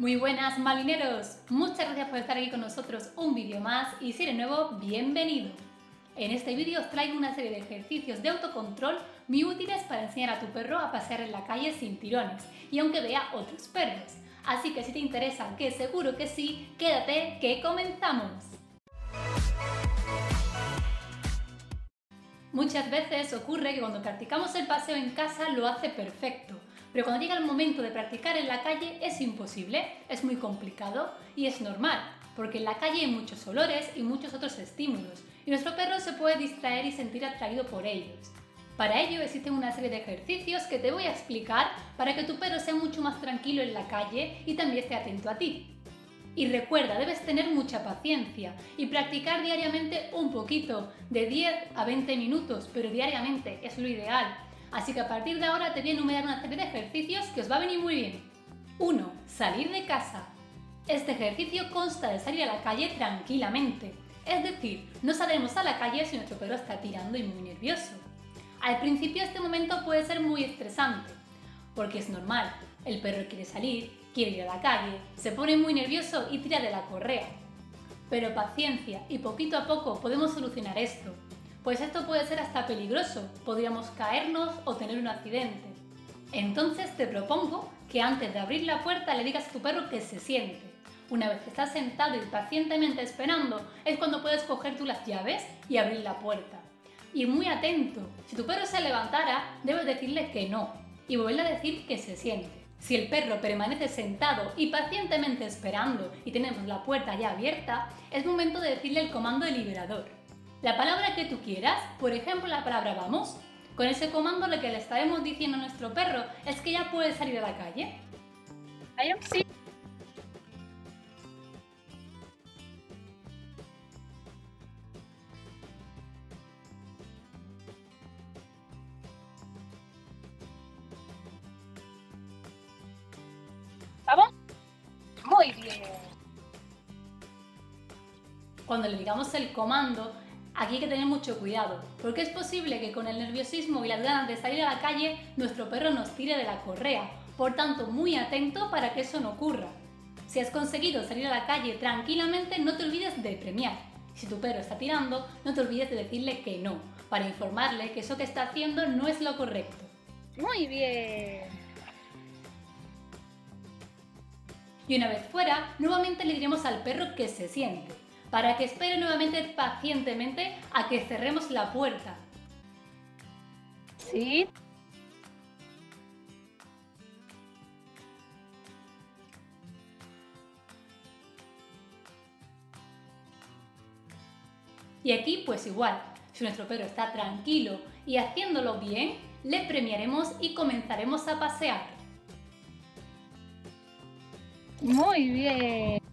Muy buenas marineros, muchas gracias por estar aquí con nosotros un vídeo más y si eres nuevo, bienvenido. En este vídeo os traigo una serie de ejercicios de autocontrol muy útiles para enseñar a tu perro a pasear en la calle sin tirones y aunque vea otros perros. Así que si te interesa, que seguro que sí, quédate que comenzamos. Muchas veces ocurre que cuando practicamos el paseo en casa lo hace perfecto, pero cuando llega el momento de practicar en la calle es imposible, es muy complicado y es normal, porque en la calle hay muchos olores y muchos otros estímulos, y nuestro perro se puede distraer y sentir atraído por ellos. Para ello existen una serie de ejercicios que te voy a explicar para que tu perro sea mucho más tranquilo en la calle y también esté atento a ti. Y recuerda, debes tener mucha paciencia y practicar diariamente un poquito, de 10 a 20 minutos, pero diariamente es lo ideal. Así que a partir de ahora te voy a enumerar una serie de ejercicios que os va a venir muy bien. 1. Salir de casa. Este ejercicio consta de salir a la calle tranquilamente. Es decir, no saldremos a la calle si nuestro perro está tirando y muy nervioso. Al principio este momento puede ser muy estresante, porque es normal, el perro quiere salir, quiere ir a la calle, se pone muy nervioso y tira de la correa. Pero paciencia y poquito a poco podemos solucionar esto, pues esto puede ser hasta peligroso, podríamos caernos o tener un accidente. Entonces te propongo que antes de abrir la puerta le digas a tu perro que se siente. Una vez que está sentado y pacientemente esperando, es cuando puedes coger tú las llaves y abrir la puerta. Y muy atento, si tu perro se levantara, debes decirle que no y volverle a decir que se siente. Si el perro permanece sentado y pacientemente esperando y tenemos la puerta ya abierta, es momento de decirle el comando liberador. La palabra que tú quieras, por ejemplo la palabra vamos, con ese comando lo que le estaremos diciendo a nuestro perro es que ya puede salir a la calle. Sí. ¿Vamos? Muy bien. Cuando le digamos el comando, aquí hay que tener mucho cuidado, porque es posible que con el nerviosismo y las ganas de salir a la calle, nuestro perro nos tire de la correa. Por tanto, muy atento para que eso no ocurra. Si has conseguido salir a la calle tranquilamente, no te olvides de premiar. Si tu perro está tirando, no te olvides de decirle que no, para informarle que eso que está haciendo no es lo correcto. Muy bien. Y una vez fuera, nuevamente le diremos al perro que se siente, para que espere nuevamente pacientemente a que cerremos la puerta. Sí. Y aquí pues igual, si nuestro perro está tranquilo y haciéndolo bien, le premiaremos y comenzaremos a pasear. Muy bien.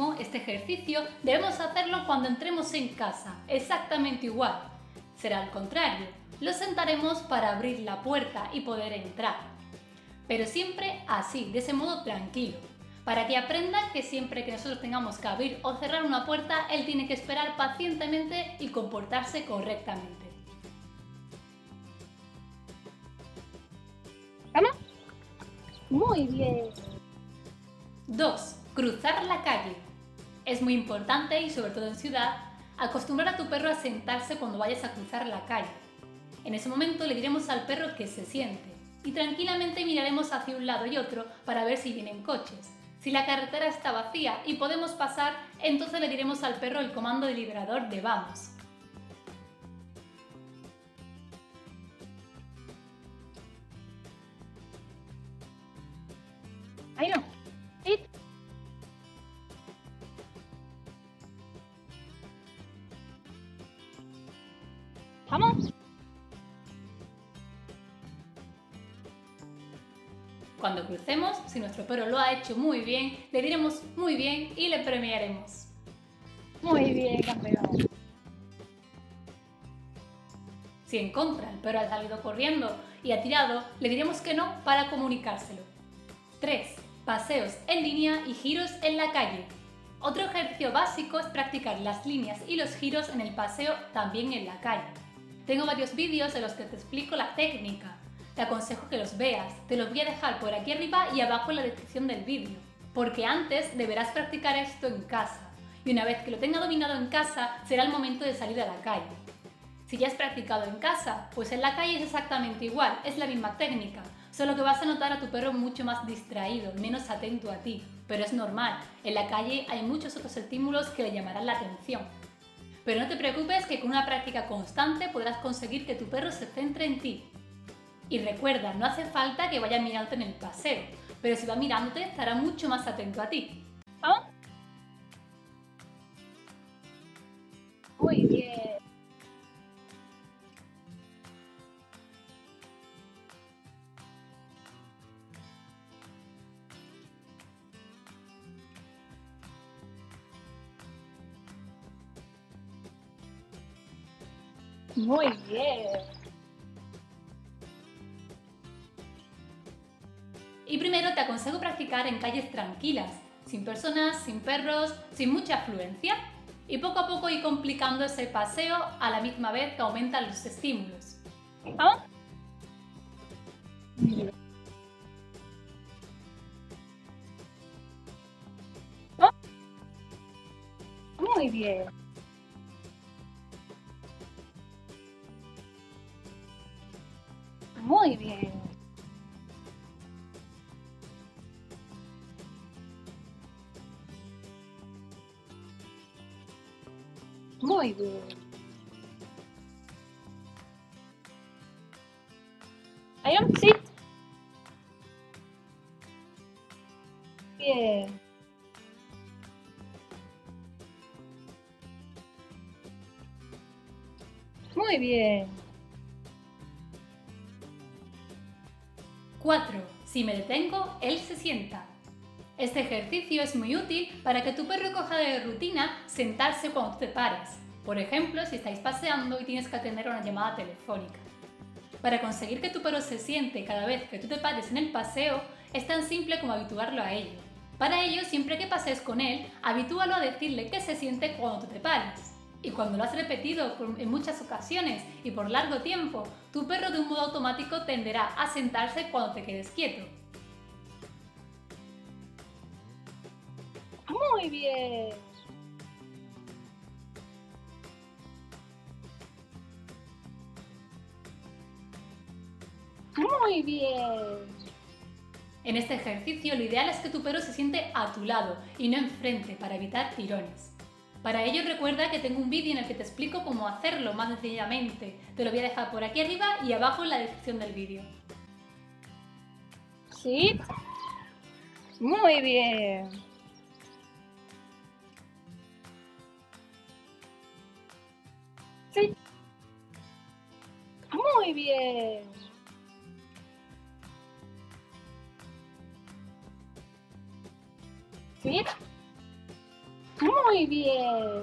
Mismo, este ejercicio, debemos hacerlo cuando entremos en casa, exactamente igual. Será al contrario, lo sentaremos para abrir la puerta y poder entrar. Pero siempre así, de ese modo tranquilo, para que aprendan que siempre que nosotros tengamos que abrir o cerrar una puerta, él tiene que esperar pacientemente y comportarse correctamente. ¿Vamos? Muy bien. 2. Cruzar la calle. Es muy importante y sobre todo en ciudad, acostumbrar a tu perro a sentarse cuando vayas a cruzar la calle. En ese momento le diremos al perro que se siente y tranquilamente miraremos hacia un lado y otro para ver si vienen coches. Si la carretera está vacía y podemos pasar, entonces le diremos al perro el comando de liberador de vamos. Ahí no. ¿Vamos? Cuando crucemos, si nuestro perro lo ha hecho muy bien, le diremos muy bien y le premiaremos. Muy bien, campeón. Si en contra el perro ha salido corriendo y ha tirado, le diremos que no para comunicárselo. 3. Paseos en línea y giros en la calle. Otro ejercicio básico es practicar las líneas y los giros en el paseo también en la calle. Tengo varios vídeos en los que te explico la técnica. te aconsejo que los veas. Te los voy a dejar por aquí arriba y abajo en la descripción del vídeo. Porque antes deberás practicar esto en casa. Y una vez que lo tenga dominado en casa, será el momento de salir a la calle. Si ya has practicado en casa, pues en la calle es exactamente igual, es la misma técnica, solo que vas a notar a tu perro mucho más distraído, menos atento a ti. Pero es normal, en la calle hay muchos otros estímulos que le llamarán la atención. Pero no te preocupes que con una práctica constante podrás conseguir que tu perro se centre en ti. Y recuerda, no hace falta que vaya mirándote en el paseo, pero si va mirándote estará mucho más atento a ti. ¿Vamos? Muy bien. Muy bien. Y primero te aconsejo practicar en calles tranquilas, sin personas, sin perros, sin mucha afluencia, y poco a poco ir complicando ese paseo a la misma vez que aumentan los estímulos. ¿Vamos? Muy bien. Muy bien. Iron, sit. Bien. Muy bien. 4. Si me detengo, él se sienta. Este ejercicio es muy útil para que tu perro coja de rutina sentarse cuando te pares. Por ejemplo, si estáis paseando y tienes que atender una llamada telefónica. Para conseguir que tu perro se siente cada vez que tú te pares en el paseo, es tan simple como habituarlo a ello. Para ello, siempre que pases con él, habitúalo a decirle que se siente cuando tú te pares. Y cuando lo has repetido en muchas ocasiones y por largo tiempo, tu perro de un modo automático tenderá a sentarse cuando te quedes quieto. Muy bien. Muy bien. En este ejercicio lo ideal es que tu perro se siente a tu lado y no enfrente para evitar tirones. Para ello recuerda que tengo un vídeo en el que te explico cómo hacerlo más sencillamente. Te lo voy a dejar por aquí arriba y abajo en la descripción del vídeo. Sí. Muy bien. Sí. Muy bien. Sí. Muy bien.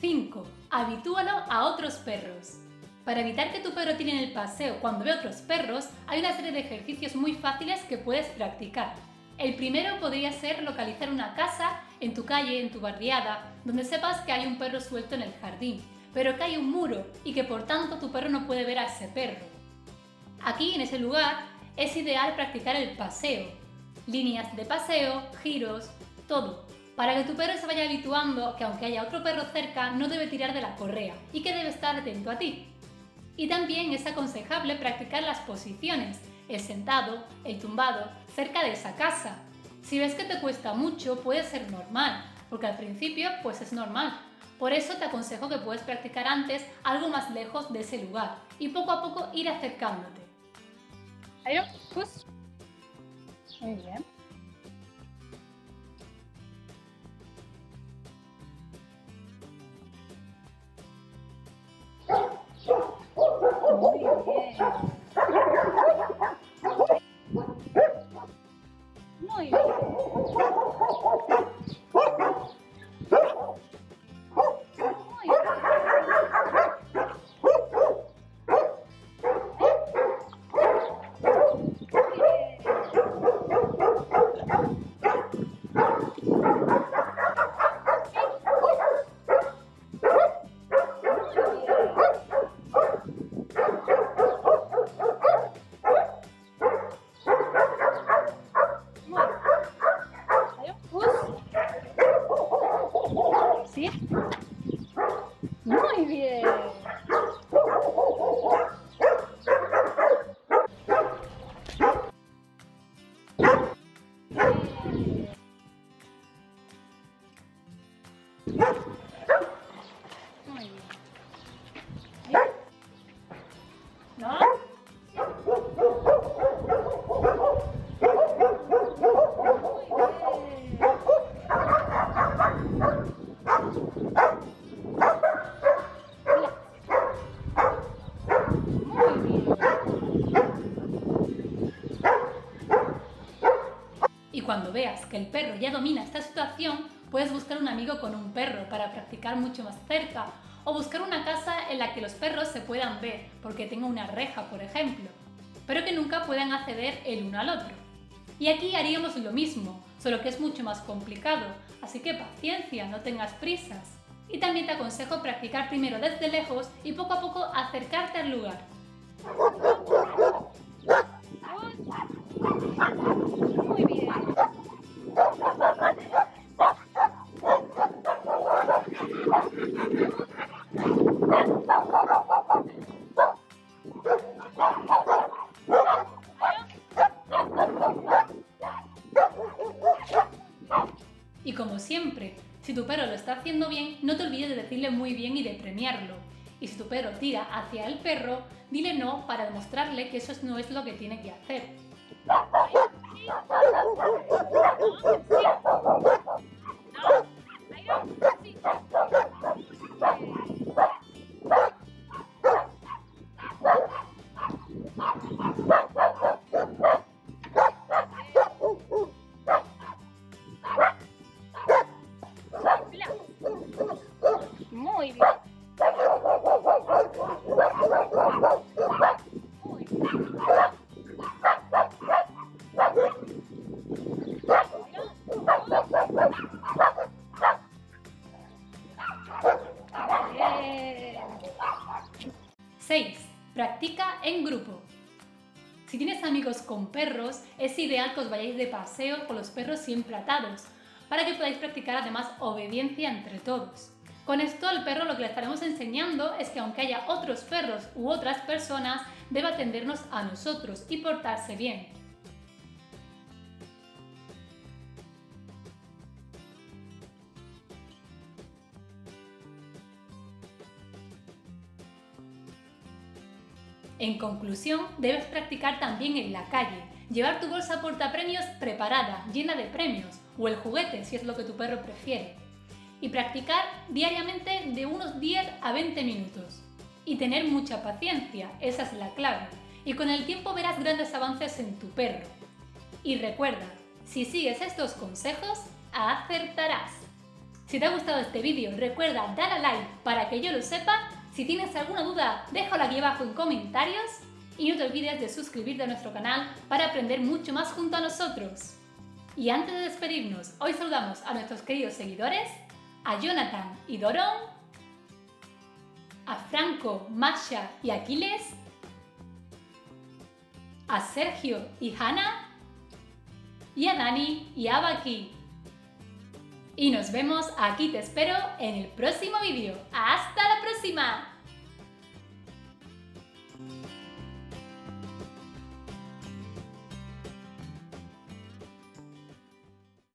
5. Habitúalo a otros perros. Para evitar que tu perro tire en el paseo cuando ve otros perros, hay una serie de ejercicios muy fáciles que puedes practicar. El primero podría ser localizar una casa en tu calle, en tu barriada, donde sepas que hay un perro suelto en el jardín, pero que hay un muro y que por tanto tu perro no puede ver a ese perro. Aquí, en ese lugar, es ideal practicar el paseo. Líneas de paseo, giros, todo, para que tu perro se vaya habituando que aunque haya otro perro cerca, no debe tirar de la correa y que debe estar atento a ti. Y también es aconsejable practicar las posiciones, el sentado, el tumbado, cerca de esa casa. Si ves que te cuesta mucho, puede ser normal, porque al principio pues es normal. Por eso te aconsejo que puedes practicar antes algo más lejos de ese lugar y poco a poco ir acercándote. Push. Muy bien. Muy bien. Muy bien. así. Muy bien. Cuando veas que el perro ya domina esta situación, puedes buscar un amigo con un perro para practicar mucho más cerca o buscar una casa en la que los perros se puedan ver porque tenga una reja, por ejemplo, pero que nunca puedan acceder el uno al otro. Y aquí haríamos lo mismo, solo que es mucho más complicado, así que paciencia, no tengas prisas. Y también te aconsejo practicar primero desde lejos y poco a poco acercarte al lugar. Y como siempre, si tu perro lo está haciendo bien, no te olvides de decirle muy bien y de premiarlo. Y si tu perro tira hacia el perro, dile no para demostrarle que eso no es lo que tiene que hacer. En grupo. Si tienes amigos con perros, es ideal que os vayáis de paseo con los perros siempre atados, para que podáis practicar además obediencia entre todos. Con esto al perro lo que le estaremos enseñando es que aunque haya otros perros u otras personas, debe atendernos a nosotros y portarse bien. En conclusión, debes practicar también en la calle, llevar tu bolsa portapremios preparada, llena de premios, o el juguete si es lo que tu perro prefiere. Y practicar diariamente de unos 10 a 20 minutos. Y tener mucha paciencia, esa es la clave. Y con el tiempo verás grandes avances en tu perro. Y recuerda, si sigues estos consejos, acertarás. Si te ha gustado este vídeo, recuerda dar a like para que yo lo sepa. Si tienes alguna duda, déjala aquí abajo en comentarios. Y no te olvides de suscribirte a nuestro canal para aprender mucho más junto a nosotros. Y antes de despedirnos, hoy saludamos a nuestros queridos seguidores, a Jonathan y Dorón, a Franco, Masha y Aquiles, a Sergio y Hanna, y a Dani y a Baki. Y nos vemos aquí te espero en el próximo vídeo. ¡Hasta la próxima!